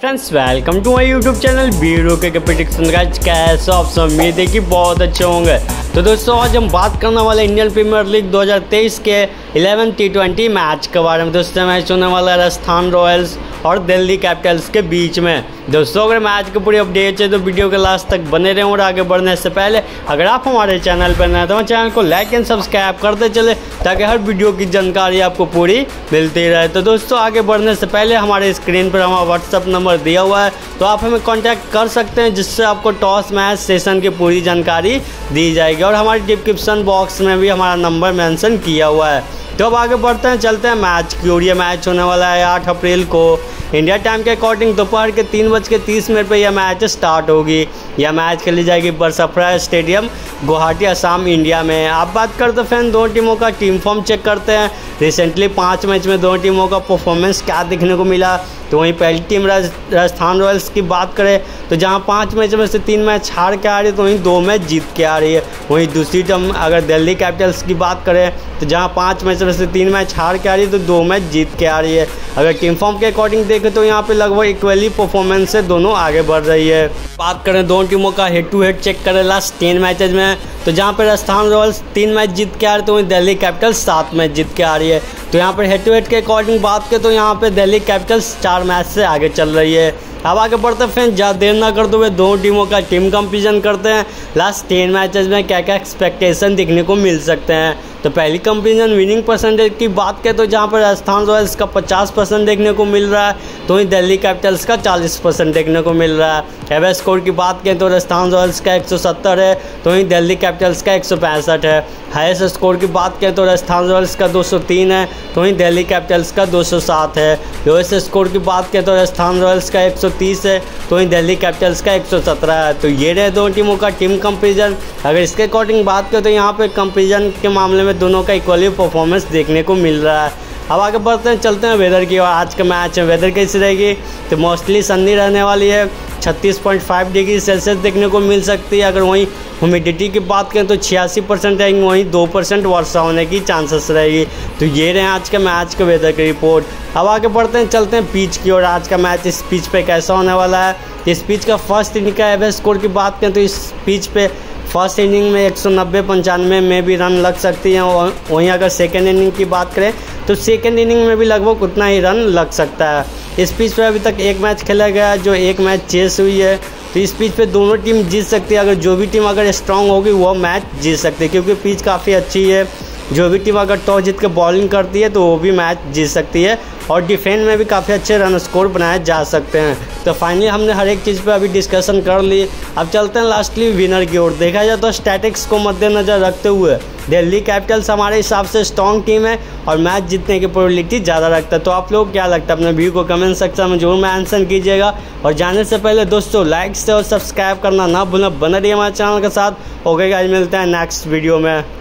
Friends welcome to my YouTube channel बीरो के prediction का कैसे आप उम्मीद है कि बहुत अच्छे होंगे? तो दोस्तों, आज हम बात करने वाले इंडियन प्रीमियर लीग 2023 के 11 टी ट्वेंटी मैच के बारे में। दोस्तों मैच होने वाला है राजस्थान रॉयल्स और दिल्ली कैपिटल्स के बीच में। दोस्तों, अगर मैच की पूरी अपडेट है तो वीडियो के लास्ट तक बने रहें और आगे बढ़ने से पहले, अगर आप हमारे चैनल पर नए तो हमारे चैनल को लाइक एंड सब्सक्राइब करते चले, ताकि हर वीडियो की जानकारी आपको पूरी मिलती रहे। तो दोस्तों, आगे बढ़ने से पहले हमारे स्क्रीन पर हमारा व्हाट्सअप नंबर दिया हुआ है तो आप हमें कॉन्टैक्ट कर सकते हैं, जिससे आपको टॉस मैच सेशन की पूरी जानकारी दी जाएगी। और हमारे डिस्क्रिप्शन बॉक्स में भी हमारा नंबर मैंसन किया हुआ है। तो अब आगे बढ़ते हैं, चलते हैं मैच। की और ये मैच होने वाला है आठ अप्रैल को। इंडिया टाइम के अकॉर्डिंग दोपहर के तीन बज के तीस मिनट पर यह मैच स्टार्ट होगी। यह मैच खेली जाएगी बरसफरा स्टेडियम, गुवाहाटी, असम, इंडिया में। आप बात करते फ़ैन दोनों टीमों का टीम फॉर्म चेक करते हैं। रिसेंटली पाँच मैच में दोनों टीमों का परफॉर्मेंस क्या देखने को मिला? तो वहीं पहली टीम राजस्थान रॉयल्स की बात करें तो जहाँ पाँच मैच में से तीन मैच हार के आ रही है तो वहीं दो मैच जीत के आ रही है। वहीं दूसरी टीम, अगर दिल्ली कैपिटल्स की बात करें तो जहाँ पाँच मैच में से तीन मैच हार के आ रही है तो दो मैच जीत के आ रही है। अगर टीम फॉर्म के अकॉर्डिंग देखें तो यहाँ पे लगभग इक्वली परफॉर्मेंस से दोनों आगे बढ़ रही है। बात करें दोनों टीमों का हेड टू हेड चेक करें लास्ट टेन मैचेज में तो जहाँ पर राजस्थान रॉयल्स तीन मैच जीत के आ रहे तो वहीं दिल्ली कैपिटल्स सात मैच जीत के आ रही है। तो यहाँ पर हेड टू हेड के अकॉर्डिंग बात करें तो यहाँ पर दिल्ली कैपिटल्स चार मैच से आगे चल रही है। अब आगे बढ़ते फ्रेंड ज़्यादा देर ना करते हुए दोनों टीमों का टीम कंपेरिजन करते हैं। लास्ट टेन मैचेस में क्या क्या एक्सपेक्टेशन देखने को मिल सकते हैं। तो पहली कंपेरिजन विनिंग परसेंटेज की बात करें तो जहाँ पर राजस्थान रॉयल्स का 50 परसेंट देखने को मिल रहा है तो वहीं दिल्ली कैपिटल्स का 40 परसेंट देखने को मिल रहा है। एवरेज स्कोर की बात करें तो राजस्थान रॉयल्स का 170 है तो वहीं दिल्ली कैपिटल्स का एक सौ पैंसठ है। हाइस्ट स्कोर की बात करें तो राजस्थान रॉयल्स का 203 है तो वहीं दिल्ली कैपिटल्स का 207 है। लोएस्ट स्कोर की बात करें तो राजस्थान रॉयल्स का 130 है तो वहीं दिल्ली कैपिटल्स का 117 है। तो ये रहे दो टीमों का टीम कंपेरिजन अगर इसके अकॉर्डिंग बात करें तो यहाँ पर कंपेरिजन के मामले में दोनों का इक्वली परफॉर्मेंस देखने को मिल रहा है। अब आगे बढ़ते हैं, चलते हैं वेदर की और आज का मैच है वेदर कैसी रहेगी? तो मोस्टली सन्नी रहने वाली है। 36.5 डिग्री सेल्सियस देखने को मिल सकती है। अगर वहीं ह्यूमिडिटी की बात करें तो छियासी परसेंट रहेंगी। वहीं दो परसेंट वर्षा होने की चांसेस रहेगी। तो ये रहे आज के मैच के वेदर की रिपोर्ट अब आगे बढ़ते हैं, चलते हैं पिच की और आज का मैच इस पिच पे कैसा होने वाला है? इस पिच का फ़र्स्ट इनिंग का एवरेज स्कोर की बात करें तो इस पिच पे फ़र्स्ट इनिंग में एक सौ नब्बे, पंचानवे में भी रन लग सकती हैं वहीं अगर सेकेंड इनिंग की बात करें तो सेकेंड इनिंग में भी लगभग उतना ही रन लग सकता है। इस पिच पर अभी तक एक मैच खेला गया जो एक मैच चेस हुई है। तो इस पिच पे दोनों टीम जीत सकती है। अगर जो भी टीम अगर स्ट्रांग होगी, वो मैच जीत सकती है, क्योंकि पिच काफ़ी अच्छी है। जो भी टीम अगर टॉस जीत के बॉलिंग करती है तो वो भी मैच जीत सकती है। और डिफेंस में भी काफ़ी अच्छे रन स्कोर बनाए जा सकते हैं। तो फाइनली हमने हर एक चीज़ पे अभी डिस्कशन कर ली। अब चलते हैं लास्टली विनर की ओर। देखा जाए तो स्टैटिक्स को मद्देनज़र रखते हुए दिल्ली कैपिटल्स हमारे हिसाब से स्ट्रॉन्ग टीम है और मैच जीतने की प्रोबेबिलिटी ज़्यादा रखता है। तो आप लोग क्या लगता है? अपने व्यू को कमेंट सेक्शन में ज़रूर में आंसर कीजिएगा। और जाने से पहले दोस्तों लाइक से और सब्सक्राइब करना ना भूलना। बना रही हमारे चैनल के साथ। ओके गाइज़ मिलते हैं नेक्स्ट वीडियो में।